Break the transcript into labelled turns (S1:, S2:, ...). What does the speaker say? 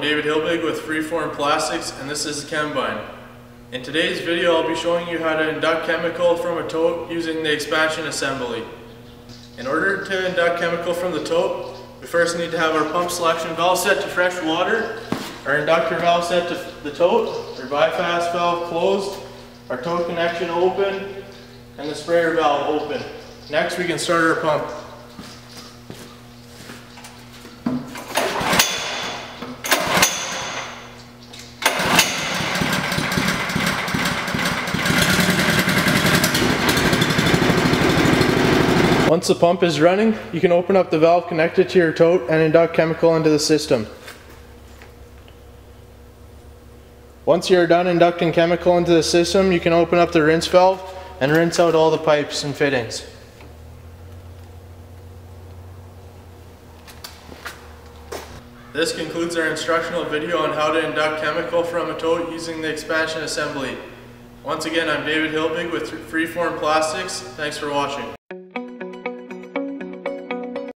S1: I'm David Hilbig with Freeform Plastics and this is Chembine. In today's video I'll be showing you how to induct chemical from a tote using the expansion assembly. In order to induct chemical from the tote, we first need to have our pump selection valve set to fresh water, our inductor valve set to the tote, our bypass valve closed, our tote connection open, and the sprayer valve open. Next we can start our pump. Once the pump is running, you can open up the valve connected to your tote and induct chemical into the system. Once you're done inducting chemical into the system, you can open up the rinse valve and rinse out all the pipes and fittings. This concludes our instructional video on how to induct chemical from a tote using the expansion assembly. Once again, I'm David Hilbig with Freeform Plastics. Thanks for watching.